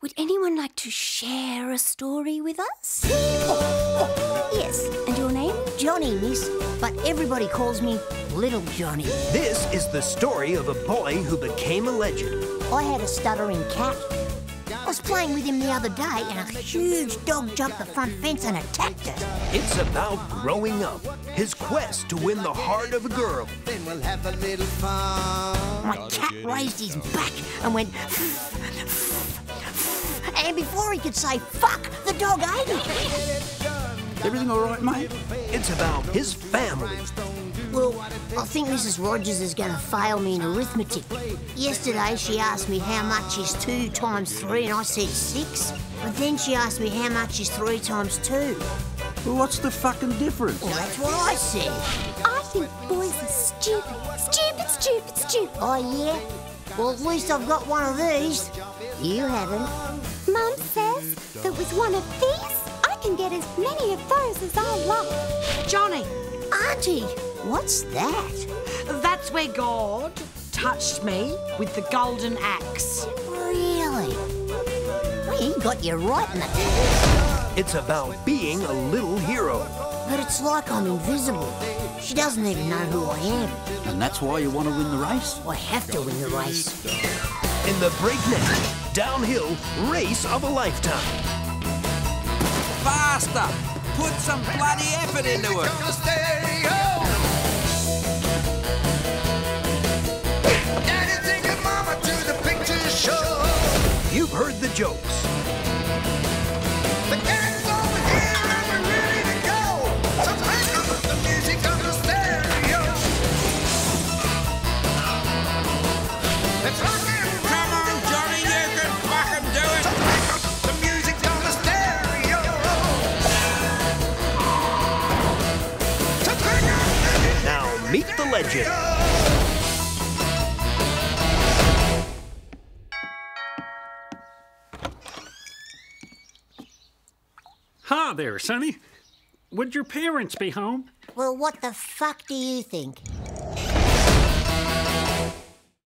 Would anyone like to share a story with us? Oh, yes. And your name? Johnny, miss, but everybody calls me Little Johnny. This is the story of a boy who became a legend. I had a stuttering cat. I was playing with him the other day and a huge dog jumped the front fence and attacked us. It's about growing up, his quest to win the heart of a girl. Then we'll have a little fun. My cat raised his back and went. And before he could say fuck, the dog ate it. Everything all right, mate? It's about his family. Well, I think Mrs. Rogers is going to fail me in arithmetic. Yesterday she asked me how much is two times three, and I said six. But then she asked me how much is three times two. Well, what's the fucking difference? Well, that's what I said. I think boys are stupid. Stupid, stupid, stupid. Oh, yeah? Well, at least I've got one of these. You haven't. Mum says that with one of these, I can get as many of those as I like. Johnny, Auntie, what's that? that's where God touched me with the golden axe. Really? Well, he got you right in the... It's about being a little hero. But it's like I'm invisible. She doesn't even know who I am. And that's why you want to win the race? I have to win the race. In the breakneck, downhill race of a lifetime. Faster! Put some bloody effort into it! On the stereo. Daddy, take your mama to the picture show. You've heard the jokes. Meet the legend. Hi there, Sonny. Would your parents be home? Well, what the fuck do you think?